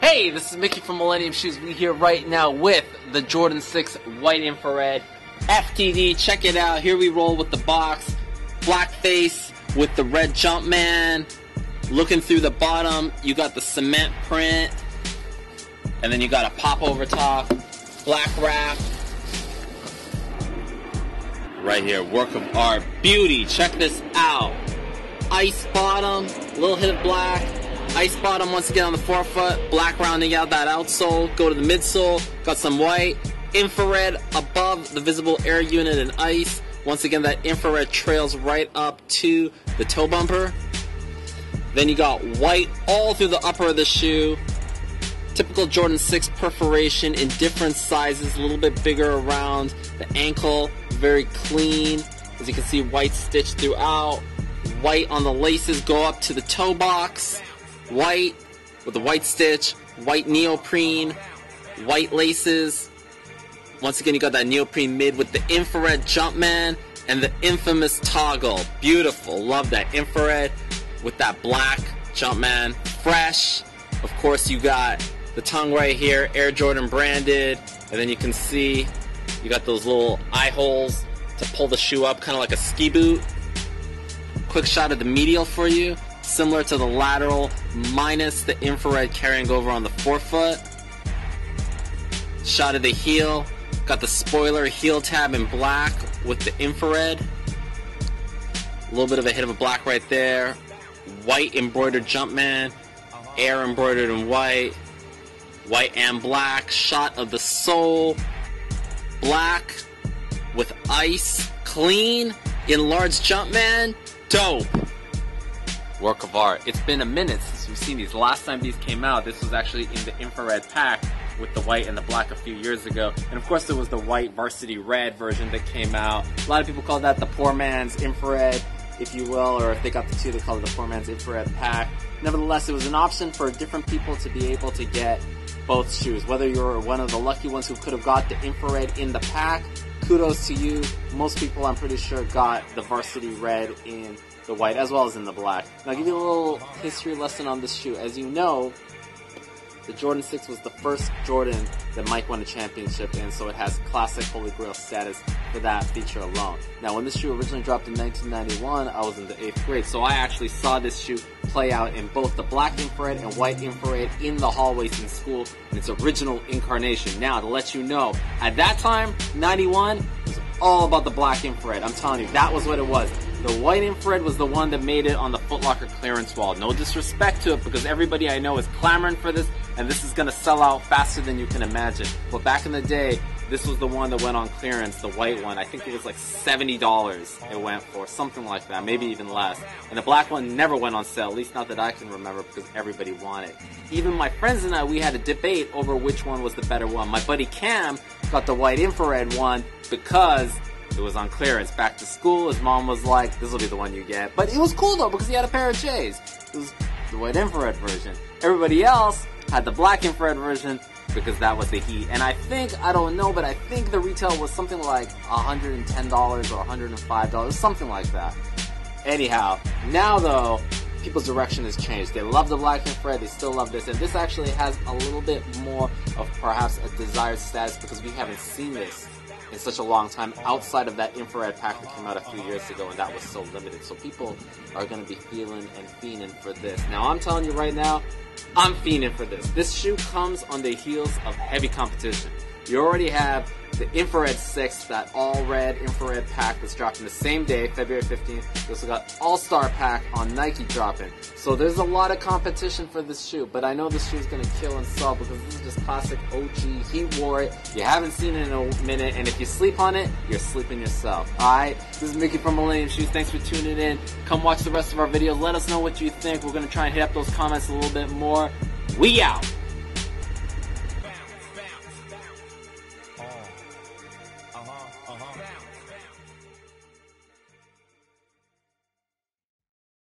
Hey, this is Mickey from Millennium Shoes. We here right now with the Jordan 6 White Infrared FTD. Check it out. Here we roll with the box. Black face with the red Jumpman. Looking through the bottom, you got the cement print. And then you got a pop over top. Black wrap. Right here, work of art. Beauty. Check this out. Ice bottom, little hit of black, Ice bottom once again on the forefoot, black rounding out that outsole. Go to the midsole, got some white. Infrared above the visible air unit and ice. Once again, that infrared trails right up to the toe bumper. Then you got white all through the upper of the shoe. Typical Jordan 6 perforation in different sizes, a little bit bigger around the ankle, very clean. As you can see, white stitch throughout. White on the laces go up to the toe box white with the white stitch, white neoprene, white laces. Once again, you got that neoprene mid with the infrared Jumpman and the infamous toggle. Beautiful. Love that infrared with that black Jumpman. Fresh. Of course, you got the tongue right here, Air Jordan branded. And then you can see you got those little eye holes to pull the shoe up, kind of like a ski boot. Quick shot of the medial for you similar to the lateral, minus the infrared carrying over on the forefoot. Shot of the heel, got the spoiler heel tab in black with the infrared. A little bit of a hit of a black right there. White embroidered Jumpman, air embroidered in white, white and black. Shot of the sole, black with ice, clean, enlarged Jumpman, dope work of art. It's been a minute since we've seen these. Last time these came out, this was actually in the infrared pack with the white and the black a few years ago. And of course, there was the white varsity red version that came out. A lot of people call that the poor man's infrared, if you will, or if they got the two, they call it the poor man's infrared pack. Nevertheless, it was an option for different people to be able to get both shoes. Whether you're one of the lucky ones who could have got the infrared in the pack, kudos to you. Most people, I'm pretty sure, got the varsity red in the white as well as in the black. Now, I'll give you a little history lesson on this shoe. As you know, the Jordan 6 was the first Jordan that Mike won a championship in, so it has classic Holy Grail status for that feature alone. Now, when this shoe originally dropped in 1991, I was in the 8th grade, so I actually saw this shoe play out in both the black infrared and white infrared in the hallways in school in its original incarnation. Now, to let you know, at that time, 91, it was all about the black infrared. I'm telling you, that was what it was. The white infrared was the one that made it on the Footlocker clearance wall. No disrespect to it because everybody I know is clamoring for this and this is gonna sell out faster than you can imagine. But back in the day, this was the one that went on clearance, the white one. I think it was like $70 it went for, something like that, maybe even less. And the black one never went on sale, at least not that I can remember because everybody wanted. Even my friends and I, we had a debate over which one was the better one. My buddy Cam got the white infrared one because it was on clearance. Back to school, his mom was like, this will be the one you get. But it was cool though, because he had a pair of J's. It was the white infrared version. Everybody else had the black infrared version because that was the heat. And I think, I don't know, but I think the retail was something like $110 or $105, something like that. Anyhow, now though, people's direction has changed. They love the black infrared, they still love this, and this actually has a little bit more of perhaps a desired status because we haven't seen this in such a long time outside of that infrared pack that came out a few years ago and that was so limited. So people are going to be feeling and fiending for this. Now I'm telling you right now, I'm fiending for this. This shoe comes on the heels of heavy competition. You already have the Infrared 6, that all red infrared pack that's dropping the same day, February 15th. You also got All Star pack on Nike dropping. So there's a lot of competition for this shoe, but I know this shoe is going to kill and sell because this is just classic OG. He wore it. You haven't seen it in a minute, and if you sleep on it, you're sleeping yourself. Alright? This is Mickey from Millennium Shoes. Thanks for tuning in. Come watch the rest of our videos. Let us know what you think. We're going to try and hit up those comments a little bit more. We out!